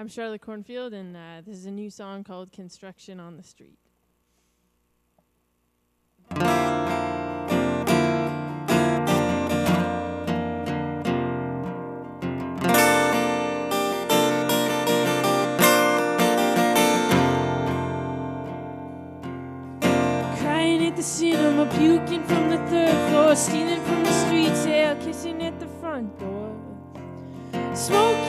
I'm Charlotte Cornfield, and uh, this is a new song called Construction on the Street. Crying at the cinema, puking from the third floor, stealing from the street sale, kissing at the front door. Smoking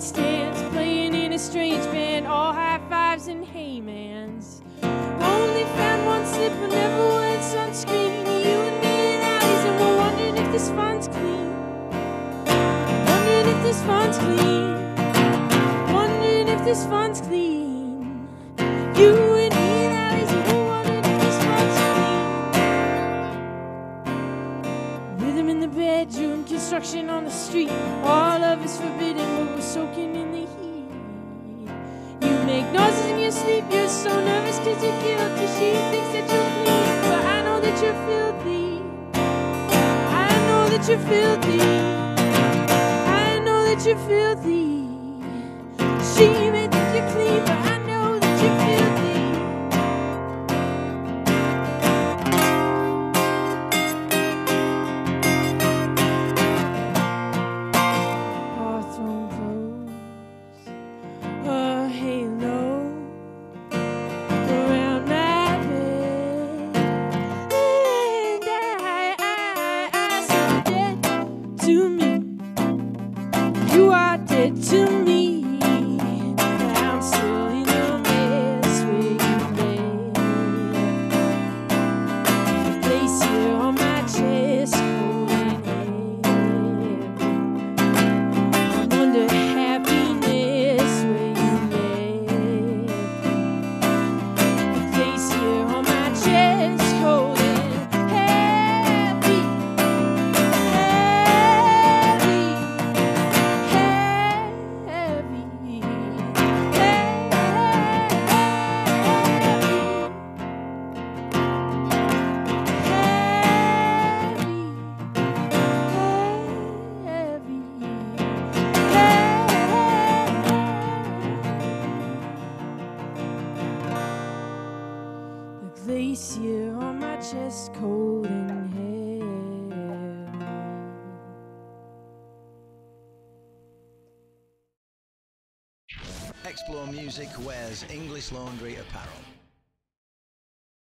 mid-run stands, playing in a strange band, all high fives and haymans. Only found one slip but never went sunscreen. You and me in alleys, and we're wondering if this fun's clean. Wondering if this fun's clean. Wondering if this fun's clean. You and bedroom, construction on the street. All of it's forbidden, but we're soaking in the heat. You make noises in your sleep, you're so nervous cause you're guilty. She thinks that you're clean, but I know that you're filthy. I know that you're filthy. I know that you're filthy. She may think you're clean, but I glacier on my chest, cold and heavy. Explore Music wears English Laundry apparel.